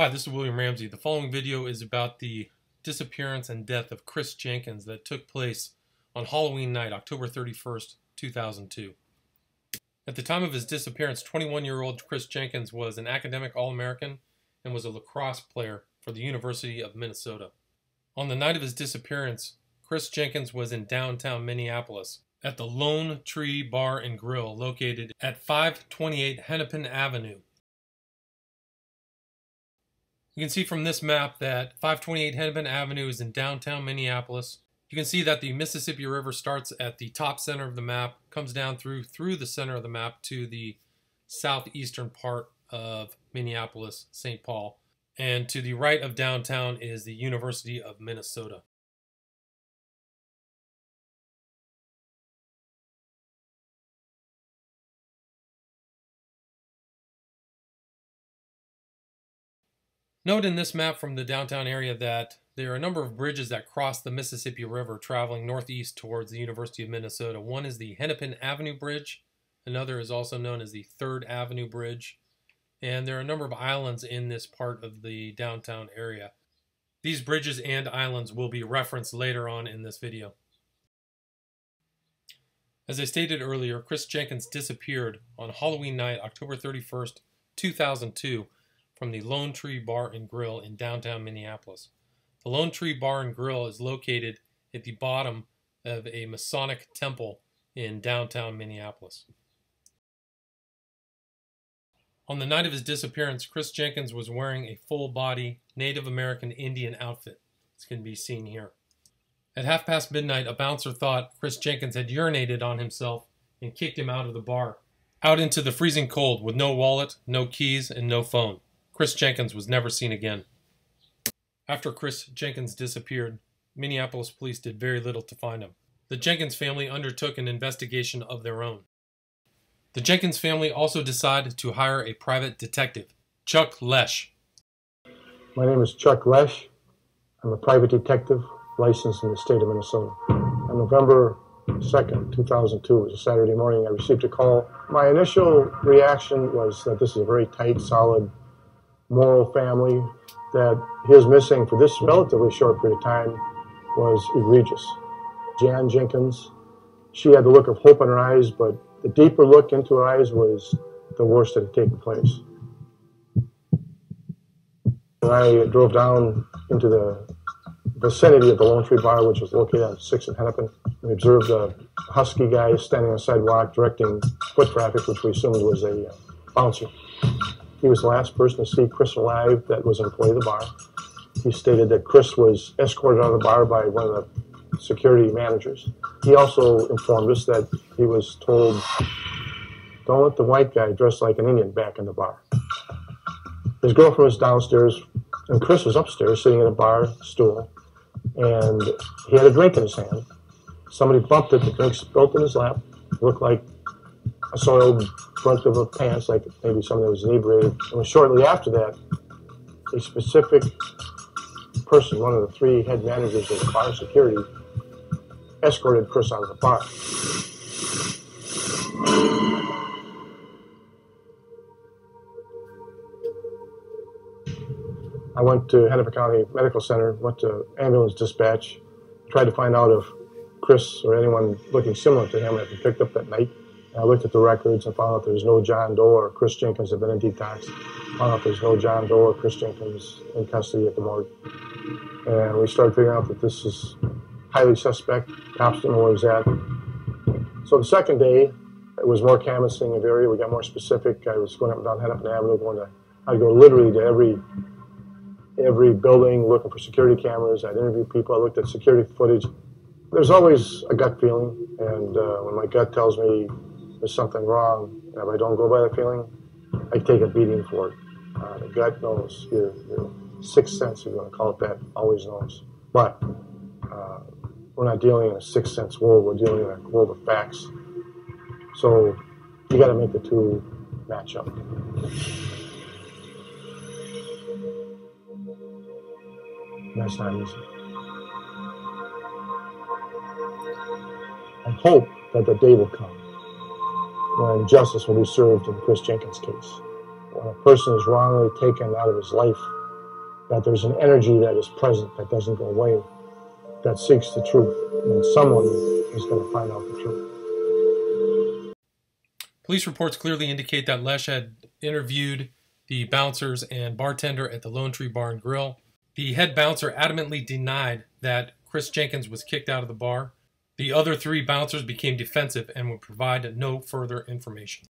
Hi, this is William Ramsey. The following video is about the disappearance and death of Chris Jenkins that took place on Halloween night, October 31st, 2002. At the time of his disappearance, 21-year-old Chris Jenkins was an academic All-American and was a lacrosse player for the University of Minnesota. On the night of his disappearance, Chris Jenkins was in downtown Minneapolis at the Lone Tree Bar and Grill located at 528 Hennepin Avenue you can see from this map that 528 Hennepin Avenue is in downtown Minneapolis. You can see that the Mississippi River starts at the top center of the map, comes down through through the center of the map to the southeastern part of Minneapolis, St. Paul. And to the right of downtown is the University of Minnesota. Note in this map from the downtown area that there are a number of bridges that cross the Mississippi River traveling northeast towards the University of Minnesota. One is the Hennepin Avenue Bridge. Another is also known as the Third Avenue Bridge. And there are a number of islands in this part of the downtown area. These bridges and islands will be referenced later on in this video. As I stated earlier, Chris Jenkins disappeared on Halloween night, October 31st, 2002, from the Lone Tree Bar and Grill in downtown Minneapolis. The Lone Tree Bar and Grill is located at the bottom of a Masonic temple in downtown Minneapolis. On the night of his disappearance, Chris Jenkins was wearing a full body Native American Indian outfit. This can be seen here. At half past midnight, a bouncer thought Chris Jenkins had urinated on himself and kicked him out of the bar, out into the freezing cold with no wallet, no keys, and no phone. Chris Jenkins was never seen again. After Chris Jenkins disappeared, Minneapolis police did very little to find him. The Jenkins family undertook an investigation of their own. The Jenkins family also decided to hire a private detective, Chuck Loesch. My name is Chuck Loesch. I'm a private detective licensed in the state of Minnesota. On November 2nd, 2002, it was a Saturday morning, I received a call. My initial reaction was that this is a very tight, solid moral family that his missing for this relatively short period of time was egregious. Jan Jenkins, she had the look of hope in her eyes, but the deeper look into her eyes was the worst that had taken place. And I drove down into the vicinity of the Lone Tree Bar, which was located on 6th and Hennepin. We observed a husky guy standing on the sidewalk directing foot traffic, which we assumed was a uh, bouncer. He was the last person to see Chris alive that was an employee of the bar. He stated that Chris was escorted out of the bar by one of the security managers. He also informed us that he was told, don't let the white guy dressed like an Indian back in the bar. His girlfriend was downstairs, and Chris was upstairs sitting at a bar stool, and he had a drink in his hand. Somebody bumped it, the drink spilled in his lap, looked like a soiled front of a pants, like maybe someone that was inebriated. Shortly after that, a specific person, one of the three head managers of bar security, escorted Chris out of the bar. I went to Hennepin County Medical Center, went to ambulance dispatch, tried to find out if Chris or anyone looking similar to him had been picked up that night. I looked at the records and found out there's no John Doe or Chris Jenkins have been in detox. Found out there's no John Doe or Chris Jenkins in custody at the morgue. And we started figuring out that this is highly suspect. Cops didn't know where he was at. So the second day, it was more canvassing of area. We got more specific. I was going up and down Hennepin Avenue, going to, I'd go literally to every every building looking for security cameras. I'd interview people. I looked at security footage. There's always a gut feeling, and uh, when my gut tells me there's something wrong, and if I don't go by the feeling, I take a beating for it. Uh, the gut knows, your, your sixth sense, if you want to call it that, always knows. But uh, we're not dealing in a sixth sense world, we're dealing in a world of facts. So you got to make the two match up. That's not easy. I hope that the day will come when justice will be served in Chris Jenkins' case. When a person is wrongly taken out of his life that there's an energy that is present that doesn't go away, that seeks the truth, and someone is going to find out the truth. Police reports clearly indicate that Loesch had interviewed the bouncers and bartender at the Lone Tree Bar and Grill. The head bouncer adamantly denied that Chris Jenkins was kicked out of the bar. The other three bouncers became defensive and would provide no further information.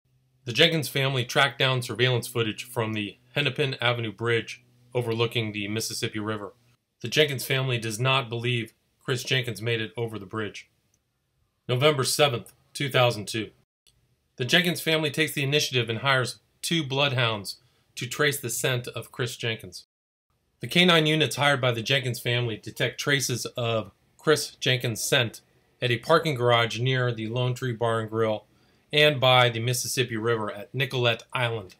The Jenkins family tracked down surveillance footage from the Hennepin Avenue Bridge overlooking the Mississippi River. The Jenkins family does not believe Chris Jenkins made it over the bridge. November 7th, 2002. The Jenkins family takes the initiative and hires two bloodhounds to trace the scent of Chris Jenkins. The canine units hired by the Jenkins family detect traces of Chris Jenkins' scent at a parking garage near the Lone Tree Bar and Grill and by the Mississippi River at Nicollet Island.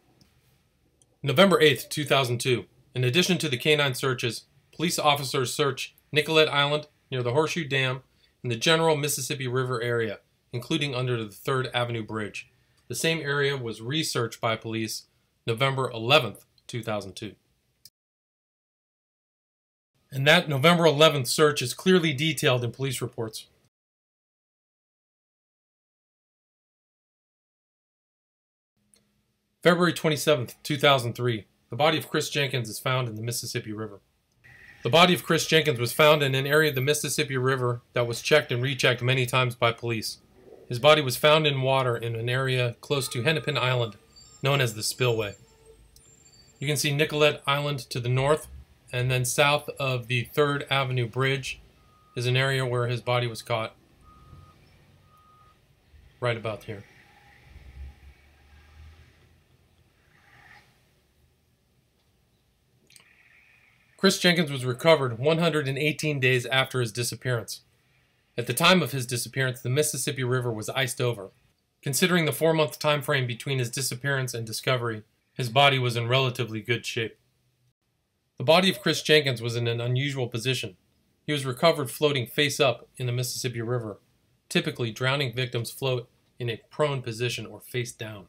November 8, 2002. In addition to the canine searches, police officers search Nicollet Island near the Horseshoe Dam in the general Mississippi River area, including under the 3rd Avenue Bridge. The same area was researched by police November 11, 2002. And that November 11th search is clearly detailed in police reports. February 27, 2003. The body of Chris Jenkins is found in the Mississippi River. The body of Chris Jenkins was found in an area of the Mississippi River that was checked and rechecked many times by police. His body was found in water in an area close to Hennepin Island, known as the Spillway. You can see Nicollet Island to the north, and then south of the 3rd Avenue Bridge is an area where his body was caught. Right about here. Chris Jenkins was recovered 118 days after his disappearance. At the time of his disappearance, the Mississippi River was iced over. Considering the four month time frame between his disappearance and discovery, his body was in relatively good shape. The body of Chris Jenkins was in an unusual position. He was recovered floating face up in the Mississippi River. Typically, drowning victims float in a prone position or face down.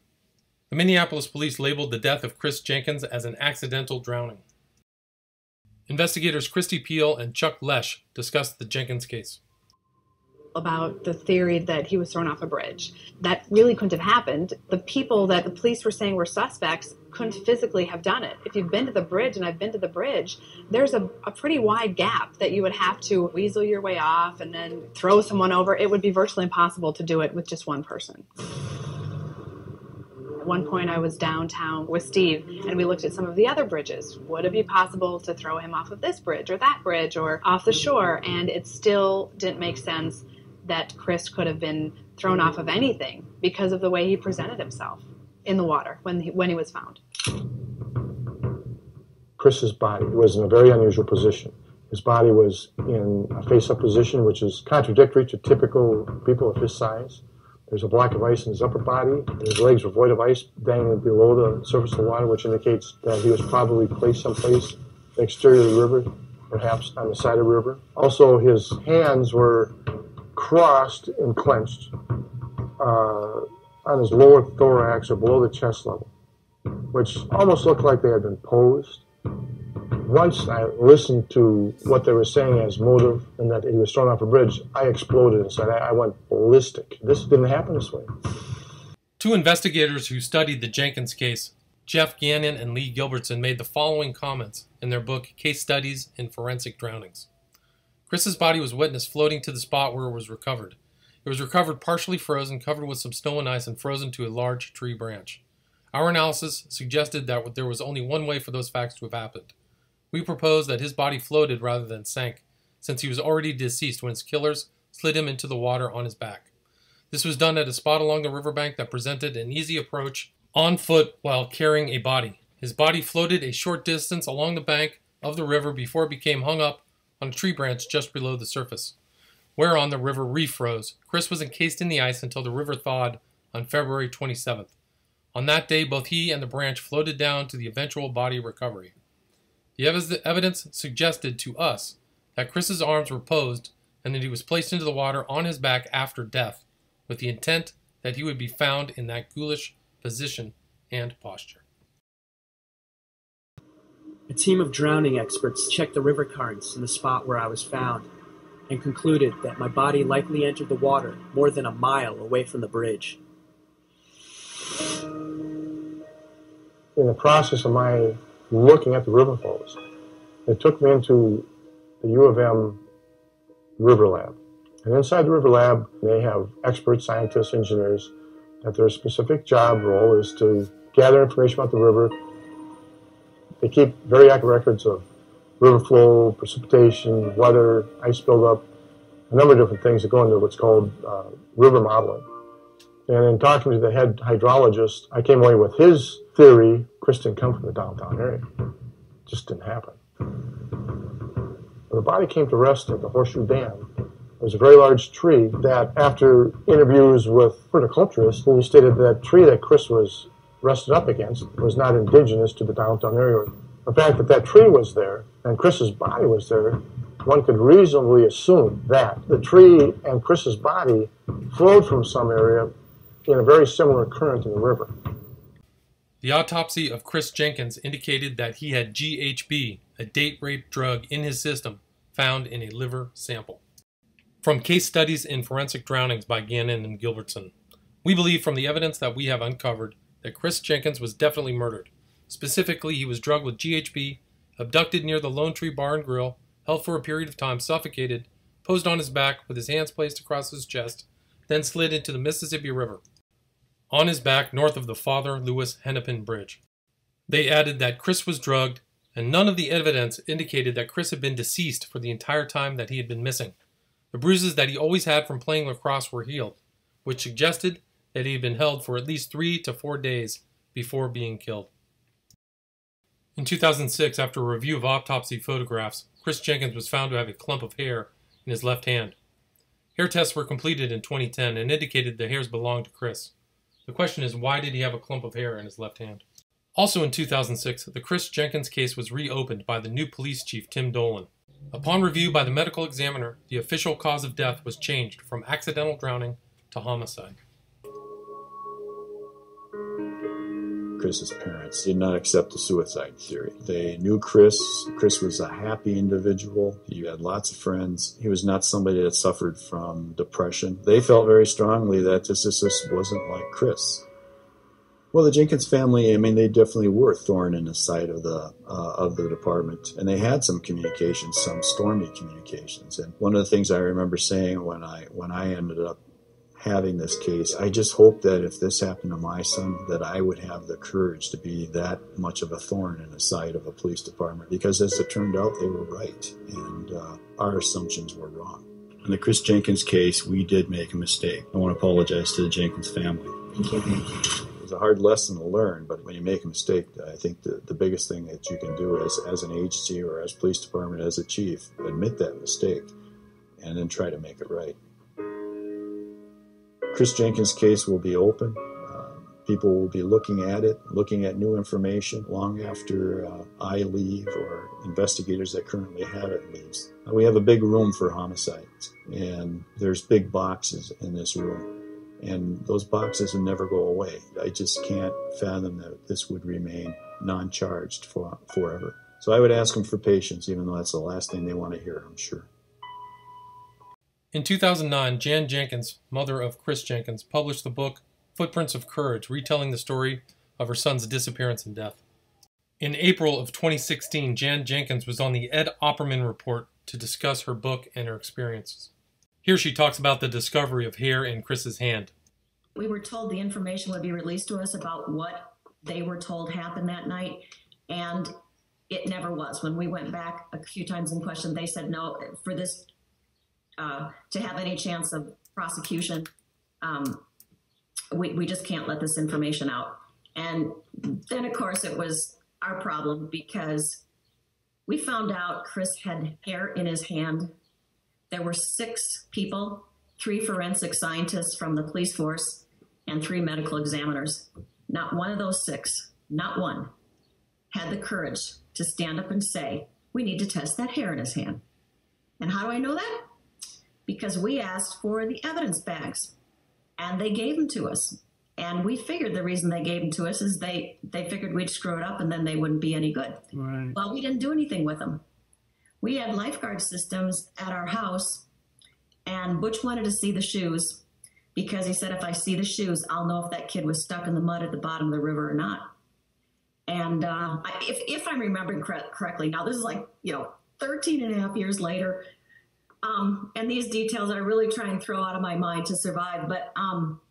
The Minneapolis police labeled the death of Chris Jenkins as an accidental drowning. Investigators Christy Peel and Chuck Loesch discussed the Jenkins case. About the theory that he was thrown off a bridge. That really couldn't have happened. The people that the police were saying were suspects couldn't physically have done it. If you've been to the bridge, and I've been to the bridge, there's a, a pretty wide gap that you would have to weasel your way off and then throw someone over. It would be virtually impossible to do it with just one person. At one point, I was downtown with Steve, and we looked at some of the other bridges. Would it be possible to throw him off of this bridge or that bridge or off the shore? And it still didn't make sense that Chris could have been thrown off of anything because of the way he presented himself in the water when he, when he was found. Chris's body was in a very unusual position. His body was in a face-up position, which is contradictory to typical people of his size. There's a block of ice in his upper body. His legs were void of ice dangling below the surface of the water, which indicates that he was probably placed someplace exterior of the river, perhaps on the side of the river. Also, his hands were crossed and clenched uh, on his lower thorax or below the chest level, which almost looked like they had been posed once I listened to what they were saying as motive and that he was thrown off a bridge, I exploded inside. I, I went ballistic. This didn't happen this way. Two investigators who studied the Jenkins case, Jeff Gannon and Lee Gilbertson, made the following comments in their book Case Studies in Forensic Drownings. Chris's body was witnessed floating to the spot where it was recovered. It was recovered partially frozen, covered with some snow and ice, and frozen to a large tree branch. Our analysis suggested that there was only one way for those facts to have happened. We propose that his body floated rather than sank, since he was already deceased when his killers slid him into the water on his back. This was done at a spot along the riverbank that presented an easy approach on foot while carrying a body. His body floated a short distance along the bank of the river before it became hung up on a tree branch just below the surface, whereon the river refroze. Chris was encased in the ice until the river thawed on February 27th. On that day, both he and the branch floated down to the eventual body recovery. The evidence suggested to us that Chris's arms were posed and that he was placed into the water on his back after death, with the intent that he would be found in that ghoulish position and posture. A team of drowning experts checked the river currents in the spot where I was found and concluded that my body likely entered the water more than a mile away from the bridge. In the process of my looking at the river flows, it took me into the U of M river lab. And inside the river lab, they have expert scientists, engineers, that their specific job role is to gather information about the river. They keep very accurate records of river flow, precipitation, weather, ice buildup, a number of different things that go into what's called uh, river modeling. And in talking to the head hydrologist, I came away with his theory. Chris didn't come from the downtown area. It just didn't happen. Body came to rest at the Horseshoe Dam, there was a very large tree that, after interviews with horticulturists, who stated that tree that Chris was rested up against was not indigenous to the downtown area. The fact that that tree was there and Chris's body was there, one could reasonably assume that the tree and Chris's body flowed from some area in a very similar current in the river. The autopsy of Chris Jenkins indicated that he had GHB, a date rape drug, in his system, found in a liver sample. From case studies in forensic drownings by Gannon and Gilbertson, we believe from the evidence that we have uncovered that Chris Jenkins was definitely murdered. Specifically, he was drugged with GHB, abducted near the Lone Tree Bar and Grill, held for a period of time, suffocated, posed on his back with his hands placed across his chest, then slid into the Mississippi River on his back north of the Father Louis Hennepin Bridge. They added that Chris was drugged, and none of the evidence indicated that Chris had been deceased for the entire time that he had been missing. The bruises that he always had from playing lacrosse were healed, which suggested that he had been held for at least three to four days before being killed. In 2006, after a review of autopsy photographs, Chris Jenkins was found to have a clump of hair in his left hand. Hair tests were completed in 2010 and indicated the hairs belonged to Chris. The question is, why did he have a clump of hair in his left hand? Also in 2006, the Chris Jenkins case was reopened by the new police chief, Tim Dolan. Upon review by the medical examiner, the official cause of death was changed from accidental drowning to homicide. Chris's parents did not accept the suicide theory. They knew Chris. Chris was a happy individual. He had lots of friends. He was not somebody that suffered from depression. They felt very strongly that this just wasn't like Chris. Well, the Jenkins family, I mean, they definitely were a thorn in the side of the uh, of the department, and they had some communications, some stormy communications. And one of the things I remember saying when I when I ended up having this case. I just hope that if this happened to my son, that I would have the courage to be that much of a thorn in the side of a police department. Because as it turned out, they were right, and uh, our assumptions were wrong. In the Chris Jenkins case, we did make a mistake. I want to apologize to the Jenkins family. Thank you. A hard lesson to learn, but when you make a mistake, I think the, the biggest thing that you can do as, as an agency or as police department, as a chief, admit that mistake and then try to make it right. Chris Jenkins' case will be open. Uh, people will be looking at it, looking at new information long after uh, I leave or investigators that currently have it leaves. We have a big room for homicides, and there's big boxes in this room. And those boxes will never go away. I just can't fathom that this would remain non charged for, forever. So I would ask them for patience, even though that's the last thing they want to hear, I'm sure. In 2009, Jan Jenkins, mother of Chris Jenkins, published the book Footprints of Courage, retelling the story of her son's disappearance and death. In April of 2016, Jan Jenkins was on the Ed Opperman Report to discuss her book and her experiences. Here she talks about the discovery of hair in Chris's hand. We were told the information would be released to us about what they were told happened that night, and it never was. When we went back a few times and questioned, they said no, for this uh, to have any chance of prosecution, um, we, we just can't let this information out. And then, of course, it was our problem because we found out Chris had hair in his hand. There were six people, three forensic scientists from the police force, and three medical examiners. Not one of those six, not one, had the courage to stand up and say, We need to test that hair in his hand. And how do I know that? because we asked for the evidence bags and they gave them to us. And we figured the reason they gave them to us is they they figured we'd screw it up and then they wouldn't be any good. Right. Well, we didn't do anything with them. We had lifeguard systems at our house, and Butch wanted to see the shoes because he said, if I see the shoes, I'll know if that kid was stuck in the mud at the bottom of the river or not. And uh, if, if I'm remembering cor- correctly, now this is like, you know, 13 and a half years later. Um, and these details I really try and throw out of my mind to survive. But um,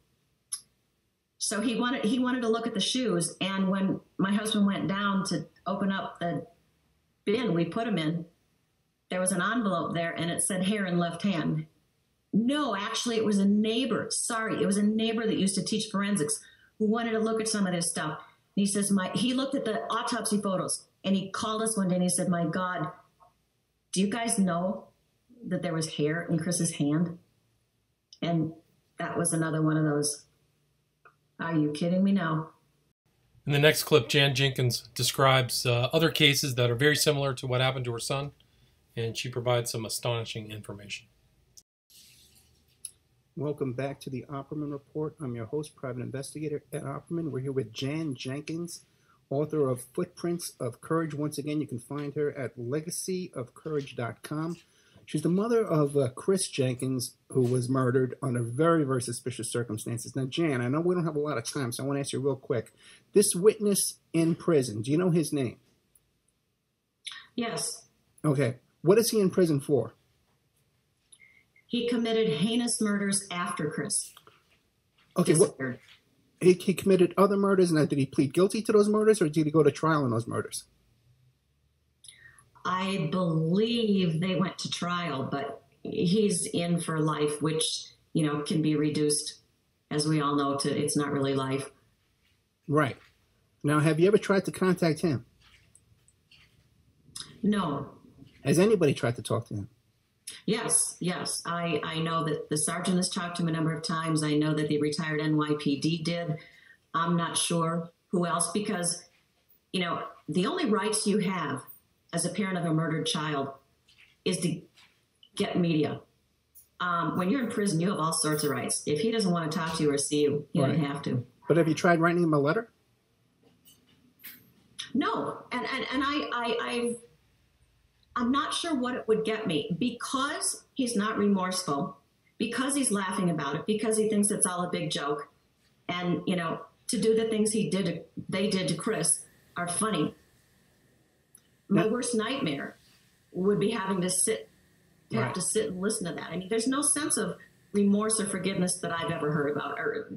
so he wanted he wanted to look at the shoes, and when my husband went down to open up the bin we put him in, there was an envelope there, and it said hair in left hand. No, actually, it was a neighbor. Sorry, it was a neighbor that used to teach forensics who wanted to look at some of this stuff. And he says, "My," he looked at the autopsy photos, and he called us one day and he said, "My God, do you guys know that there was hair in Chris's hand?" And that was another one of those. Are you kidding me now? In the next clip, Jan Jenkins describes uh, other cases that are very similar to what happened to her son, and she provides some astonishing information. Welcome back to the Opperman Report. I'm your host, Private Investigator Ed Opperman. We're here with Jan Jenkins, author of Footprints of Courage. Once again, you can find her at legacyofcourage.com. She's the mother of uh, Chris Jenkins, who was murdered under very, very suspicious circumstances. Now, Jan, I know we don't have a lot of time, so I want to ask you real quick. This witness in prison, do you know his name? Yes, Okay. What is he in prison for? he committed heinous murders after Chris Okay, what, he, he committed other murders, and did he plead guilty to those murders, or did he go to trial on those murders? I believe they went to trial, but he's in for life, which you know can be reduced, as we all know, to it's not really life. Right. Now, have you ever tried to contact him? No, Has anybody tried to talk to him? Yes, yes. I, I know that the sergeant has talked to him a number of times. I know that the retired NYPD did. I'm not sure who else because, you know, the only rights you have as a parent of a murdered child is to get media. Um, when you're in prison, you have all sorts of rights. If he doesn't want to talk to you or see you, he doesn't have to. But have you tried writing him a letter? No, and and, and I, I I I'm not sure what it would get me because he's not remorseful, because he's laughing about it, because he thinks it's all a big joke, and you know to do the things he did, they did to Chris are funny. My worst nightmare would be having to sit, to have to sit and listen to that. I mean, there's no sense of remorse or forgiveness that I've ever heard about, or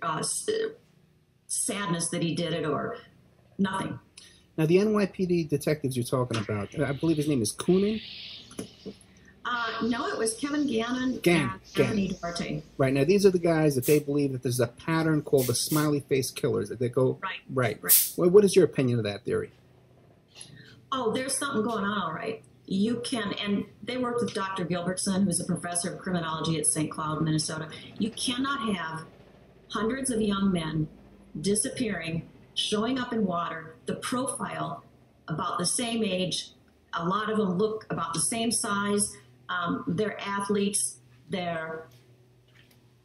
uh, sadness that he did it, or nothing. Now, the NYPD detectives you're talking about, I believe his name is Coonan. Uh, no, it was Kevin Gannon Gann, and. Right now, these are the guys that they believe that there's a pattern called the smiley face killers that they go Right. right. Right. Well, what is your opinion of that theory? Oh, there's something going on, all right. You can, and they worked with Dr. Gilbertson, who's a professor of criminology at St. Cloud, Minnesota. You cannot have hundreds of young men disappearing, showing up in water, the profile about the same age. A lot of them look about the same size. Um, they're athletes. They're,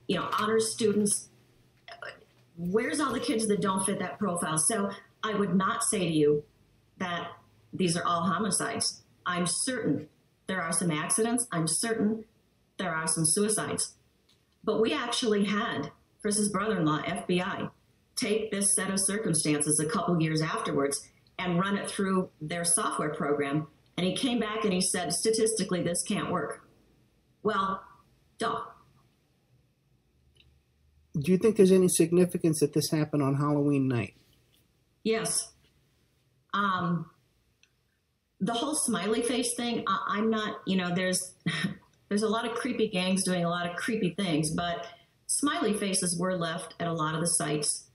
you know, honors students. Where's all the kids that don't fit that profile? So I would not say to you that these are all homicides. I'm certain there are some accidents. I'm certain there are some suicides. But we actually had Chris's brother in law, FBI, take this set of circumstances a couple years afterwards and run it through their software program. And he came back and he said, statistically, this can't work. Well, duh. Do you think there's any significance that this happened on Halloween night? Yes. Um, the whole smiley face thing, I, I'm not, you know, there's there's a lot of creepy gangs doing a lot of creepy things, but smiley faces were left at a lot of the sites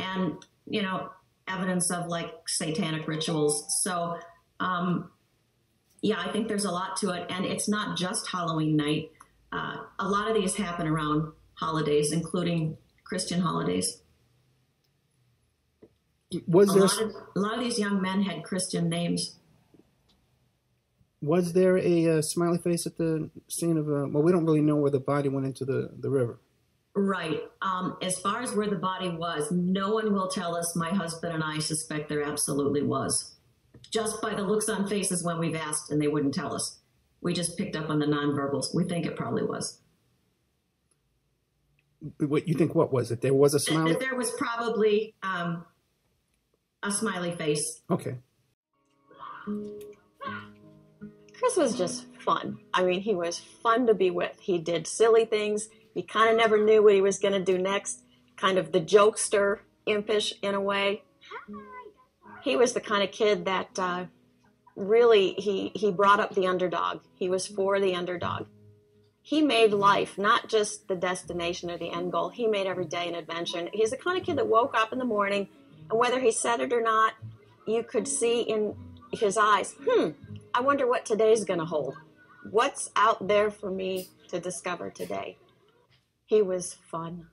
and, you know, evidence of like satanic rituals. So, um, yeah, I think there's a lot to it. And it's not just Halloween night. Uh, a lot of these happen around holidays, including Christian holidays. Was A there lot, of, a lot of these young men had Christian names. was there a uh, smiley face at the scene of? Uh, well, we don't really know where the body went into the the river. Right. Um, as far as where the body was, no one will tell us. My husband and I suspect there absolutely was. Just by the looks on faces when we've asked, and they wouldn't tell us. We just picked up on the nonverbals. We think it probably was. What you think? What was it? There was a That- smiley. that there was probably um, a smiley face. Okay. Chris was just fun. I mean, he was fun to be with. He did silly things. You kind of never knew what he was going to do next. Kind of the jokester, impish in a way. He was the kind of kid that uh, really he he brought up the underdog. He was for the underdog. He made life not just the destination or the end goal. He made every day an adventure. And he's the kind of kid that woke up in the morning, and whether he said it or not, you could see in his eyes, hmm, I wonder what today's going to hold. What's out there for me to discover today? He was fun.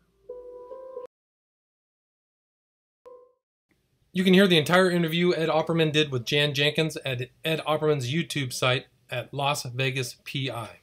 You can hear the entire interview Ed Opperman did with Jan Jenkins at Ed Opperman's YouTube site at Las Vegas PI.